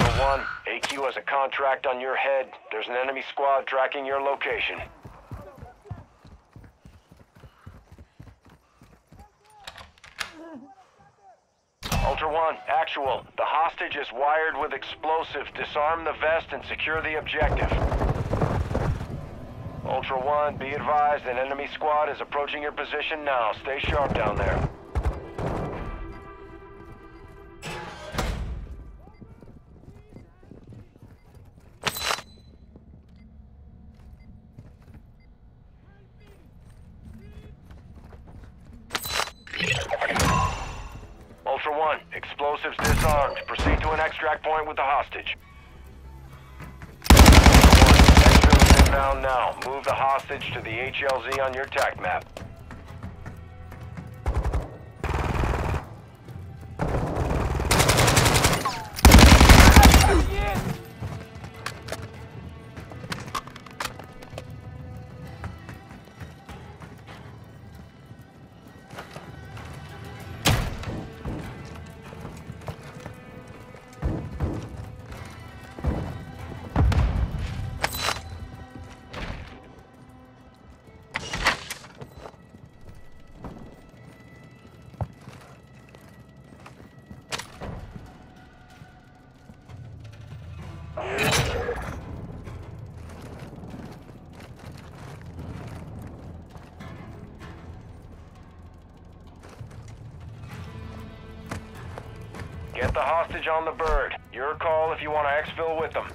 Ultra One, AQ has a contract on your head. There's an enemy squad tracking your location. Ultra One, actual. The hostage is wired with explosives. Disarm the vest and secure the objective. Ultra One, be advised an enemy squad is approaching your position now. Stay sharp down there. Now. Move the hostage to the HLZ on your TAC map. The hostage on the bird. Your call if you want to exfil with them.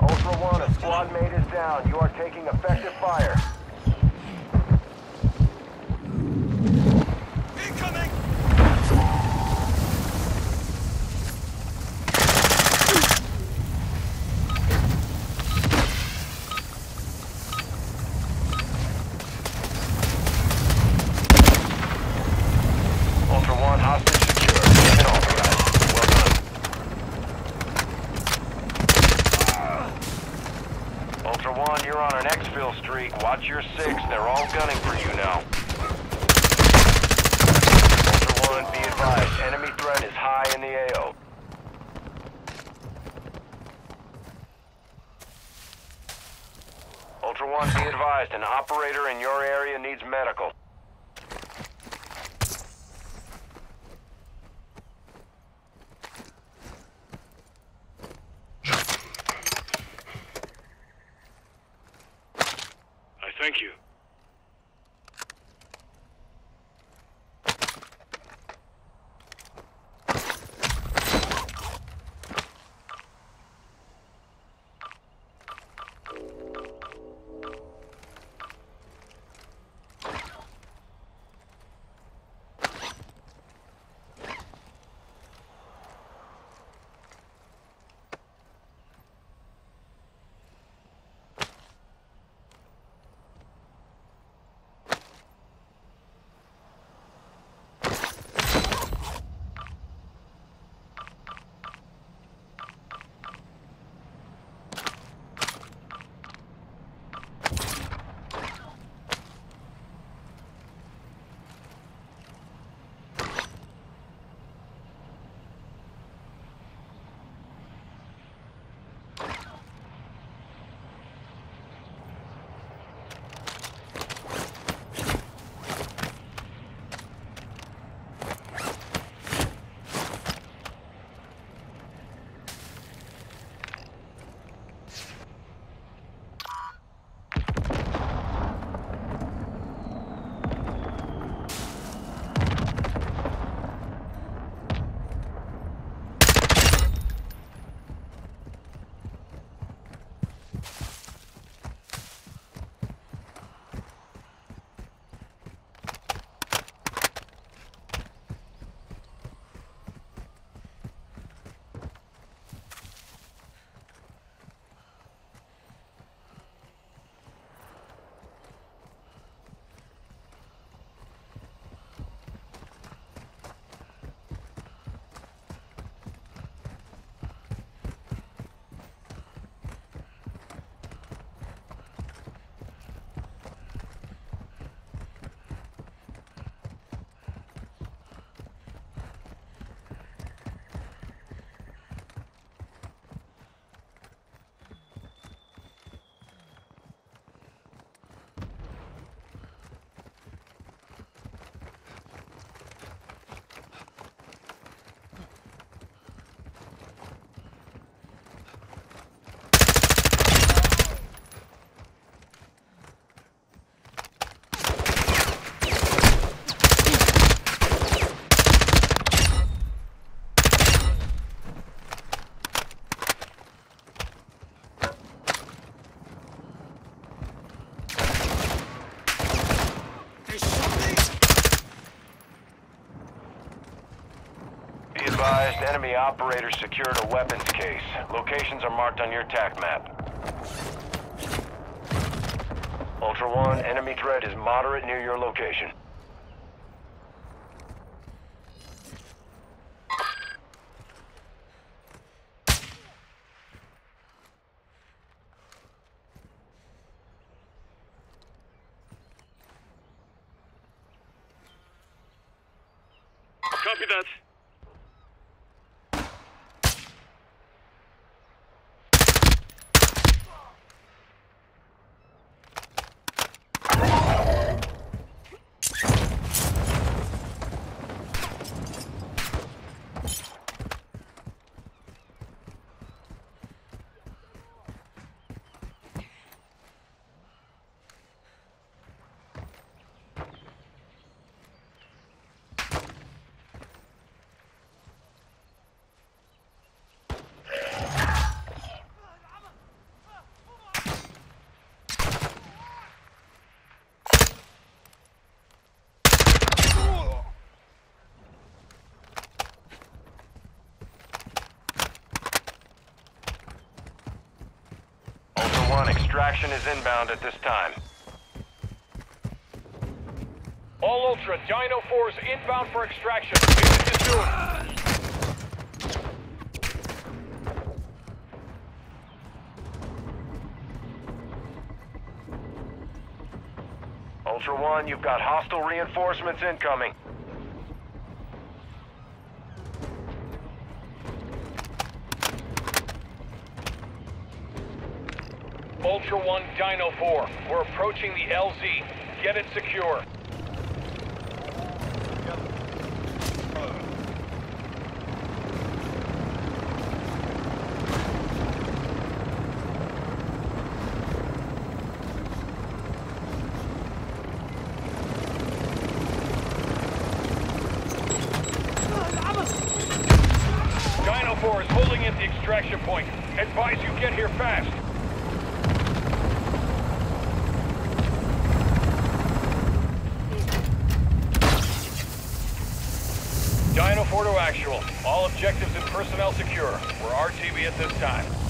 Ultra One, a squad mate is down. You are taking effective fire. Ultra One, hostage secure. Mission authorized. Well done. Ultra One, you're on an exfil streak. Watch your six. They're all gunning for you now. Ultra One, be advised. Enemy threat is high in the AO. Ultra One, be advised. An operator in your area needs medical. Advised, enemy operators secured a weapons case. Locations are marked on your TAC map. Ultra One, enemy threat is moderate near your location. Copy that. Ultra One, extraction is inbound at this time. All Ultra, Dino 4 is inbound for extraction. Unit is soon. Ultra One, you've got hostile reinforcements incoming. Ultra 1, Dino 4. We're approaching the LZ. Get it secure. Dino 4 is holding at the extraction point. Advise you get here fast. Dino 4 to actual. All objectives and personnel secure. We're RTB at this time.